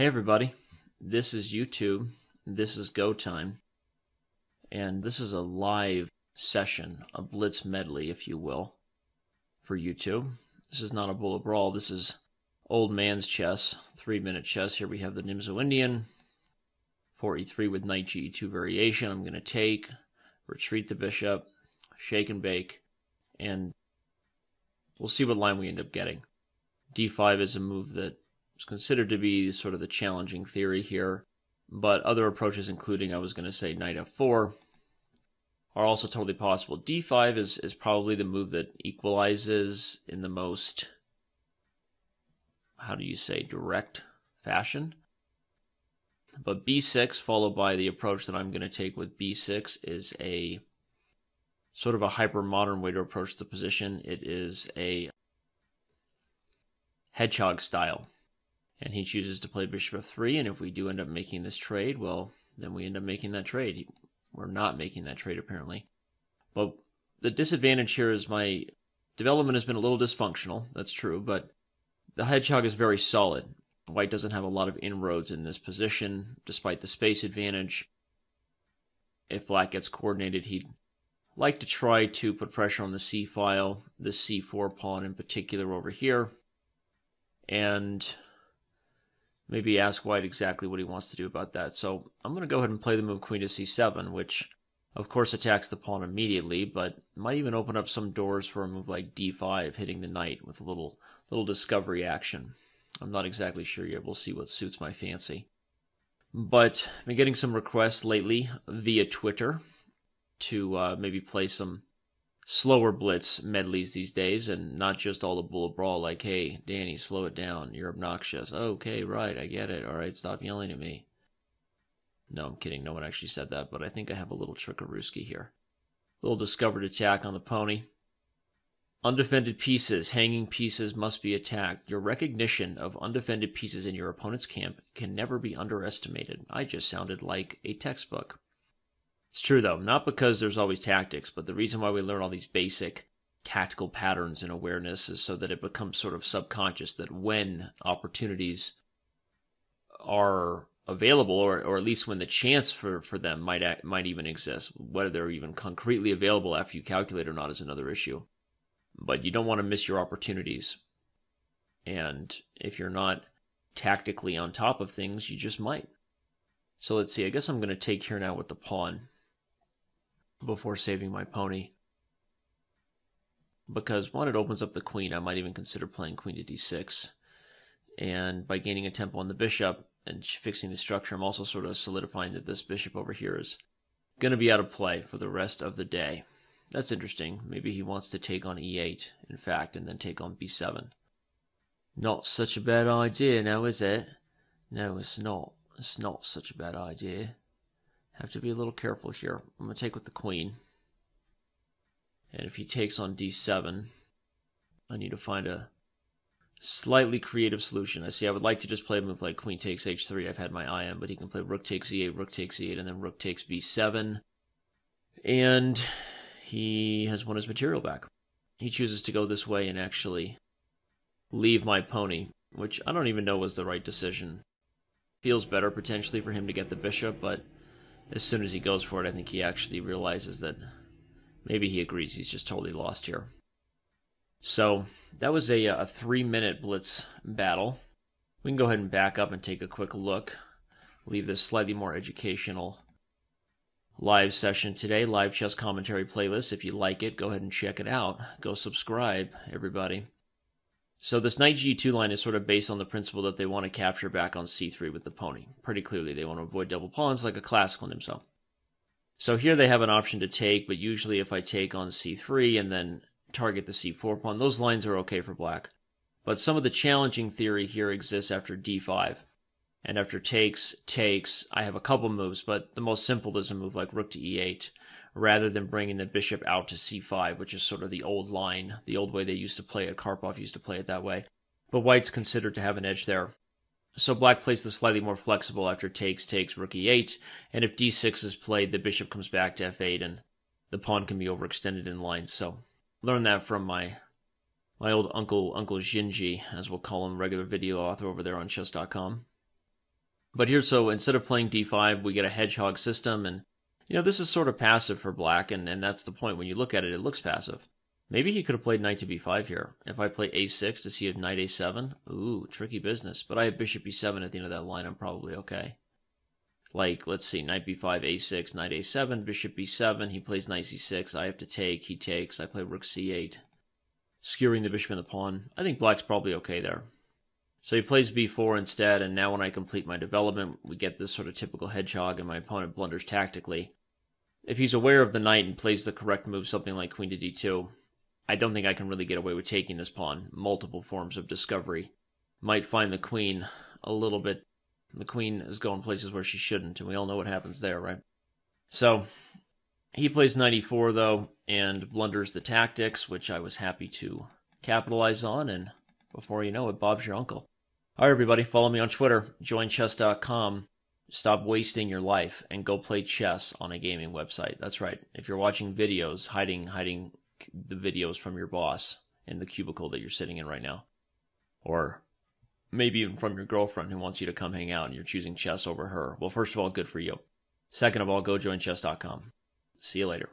Hey everybody, this is YouTube, this is Go Time, and this is a live session, a blitz medley, if you will, for YouTube. This is not a bullet brawl, this is old man's chess, three minute chess. Here we have the Nimzo Indian, 4e3 with knight ge2 variation. I'm going to take, retreat the bishop, shake and bake, and we'll see what line we end up getting. d5 is a move that is considered to be sort of the challenging theory here, but other approaches, including I was going to say knight f4, are also totally possible. d5 is, is probably the move that equalizes in the most, how do you say, direct fashion. But b6, followed by the approach that I'm going to take with b6, is a sort of a hyper modern way to approach the position. It is a hedgehog style. And he chooses to play bishop f3. And if we do end up making this trade, well, then we end up making that trade. We're not making that trade, apparently. But the disadvantage here is my development has been a little dysfunctional. That's true. But the hedgehog is very solid. White doesn't have a lot of inroads in this position, despite the space advantage. If black gets coordinated, he'd like to try to put pressure on the c file, the c4 pawn in particular over here, and maybe ask white exactly what he wants to do about that. So I'm going to go ahead and play the move queen to c7, which of course attacks the pawn immediately, but might even open up some doors for a move like d5, hitting the knight with a little little discovery action. I'm not exactly sure yet. We'll see what suits my fancy. But I've been getting some requests lately via Twitter to uh, maybe play some slower blitz medleys these days and not just all the bullet brawl like, hey, Danny, slow it down. You're obnoxious. Okay, right, I get it. All right, stop yelling at me. No, I'm kidding. No one actually said that, but I think I have a little trickarooski here. Little discovered attack on the pony. Undefended pieces, hanging pieces must be attacked. Your recognition of undefended pieces in your opponent's camp can never be underestimated. I just sounded like a textbook. It's true though, not because there's always tactics, but the reason why we learn all these basic tactical patterns and awareness is so that it becomes sort of subconscious that when opportunities are available or, or at least when the chance for, for them might might even exist whether they're even concretely available after you calculate or not is another issue but you don't want to miss your opportunities. And if you're not tactically on top of things, you just might. So let's see, I guess I'm going to take here now with the pawn before saving my pony. Because one, it opens up the queen. I might even consider playing queen to d6. And by gaining a tempo on the bishop and fixing the structure, I'm also sort of solidifying that this bishop over here is going to be out of play for the rest of the day. That's interesting. Maybe he wants to take on e8, in fact, and then take on b7. Not such a bad idea now, is it? No, it's not. It's not such a bad idea. Have to be a little careful here. I'm going to take with the queen. And if he takes on d7, I need to find a slightly creative solution. I see I would like to just play a move like queen takes h3. I've had my eye on, but he can play rook takes e8, rook takes e8, and then rook takes b7. And he has won his material back. He chooses to go this way and actually leave my pony, which I don't even know was the right decision. Feels better potentially for him to get the bishop, but as soon as he goes for it, I think he actually realizes that maybe he agrees he's just totally lost here. So that was a, uh, a three minute blitz battle. We can go ahead and back up and take a quick look. Leave this slightly more educational live session today, live chess commentary playlist. If you like it, go ahead and check it out. Go subscribe, everybody. So this knight g2 line is sort of based on the principle that they want to capture back on c3 with the pony. Pretty clearly, they want to avoid double pawns like a classical Nimzo. So here they have an option to take, but usually if I take on c3 and then target the c4 pawn, those lines are okay for black. But some of the challenging theory here exists after d5. And after takes, takes, I have a couple moves, but the most simple is a move like rook to e8, rather than bringing the bishop out to c5, which is sort of the old line, the old way they used to play it. Karpov used to play it that way. But white's considered to have an edge there. So black plays the slightly more flexible after takes, takes, rook e8, and if d6 is played, the bishop comes back to f8, and the pawn can be overextended in line. So learn that from my my old uncle, Uncle Jinji, as we'll call him, regular video author over there on chess.com. But here, so instead of playing d5, we get a hedgehog system, and you know this is sort of passive for black, and, and that's the point. When you look at it, it looks passive. Maybe he could have played knight to b5 here. If I play a6, does he have knight a7? Ooh, tricky business. But I have bishop e7 at the end of that line, I'm probably okay. Like, let's see, knight b5, a6, knight a7, bishop b7, he plays knight c6, I have to take, he takes, I play rook c8, skewering the bishop and the pawn. I think black's probably okay there. So he plays b4 instead, and now when I complete my development, we get this sort of typical hedgehog, and my opponent blunders tactically. If he's aware of the knight and plays the correct move, something like queen to d2, I don't think I can really get away with taking this pawn. Multiple forms of discovery. Might find the queen a little bit. The queen is going places where she shouldn't, and we all know what happens there, right? So, he plays 94 though, and blunders the tactics, which I was happy to capitalize on, and before you know it, Bob's your uncle. All right, everybody, follow me on Twitter, joinchess.com. Stop wasting your life and go play chess on a gaming website. That's right. If you're watching videos, hiding hiding the videos from your boss in the cubicle that you're sitting in right now, or maybe even from your girlfriend who wants you to come hang out and you're choosing chess over her. Well, first of all, good for you. Second of all, go join chess.com. See you later.